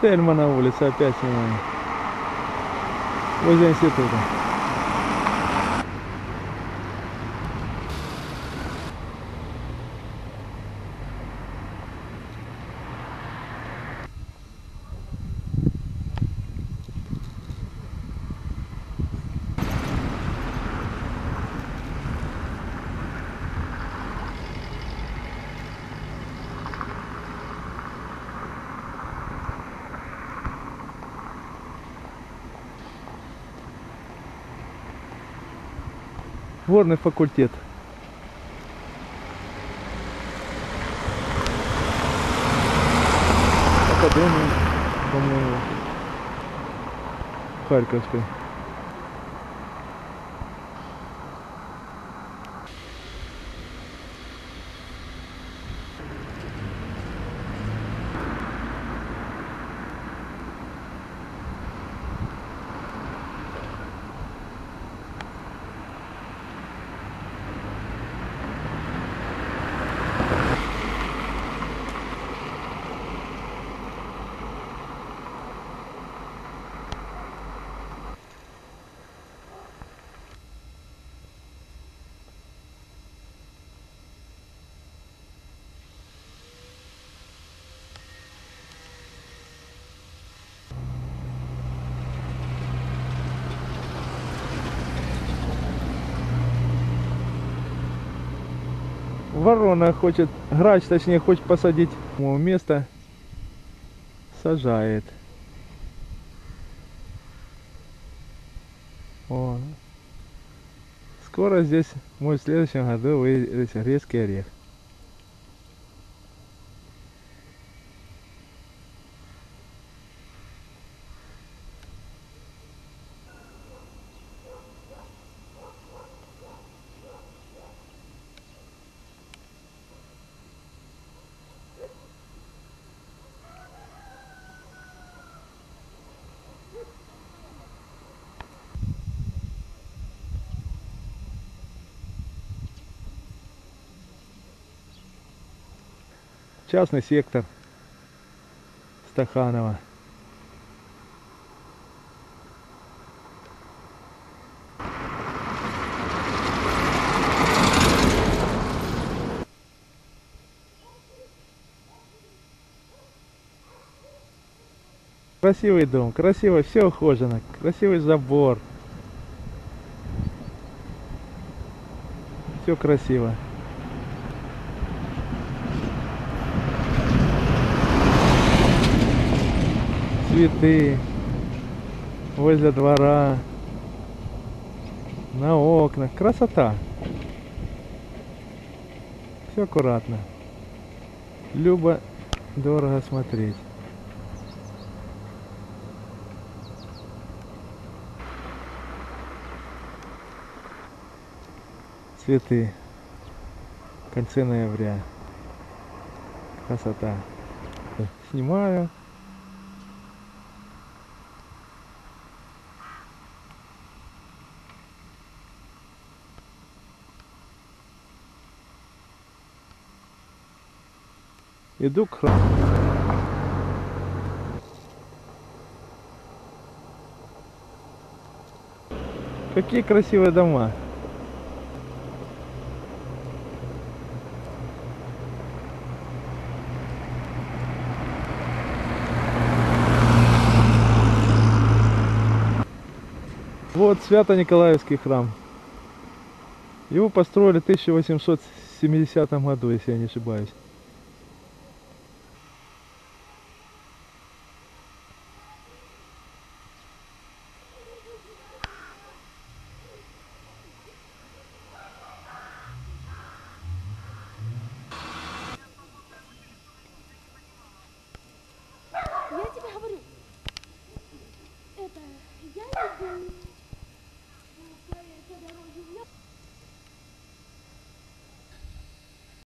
Тельмана улица опять снимаем. Возле института. Горный факультет. Академия, по-моему, Харьковской. Ворона хочет, грач точнее, хочет посадить ему место, сажает. О. Скоро здесь, может, в следующем году выйдет резкий орех. Частный сектор Стаханова. Красивый дом, красиво, все ухожено, красивый забор. Все красиво. Цветы возле двора, на окнах. Красота. Все аккуратно. Любо дорого смотреть. Цветы. В конце ноября. Красота. Снимаю. Иду к храму. Какие красивые дома. Вот Свято-Николаевский храм. Его построили в 1870 году, если я не ошибаюсь.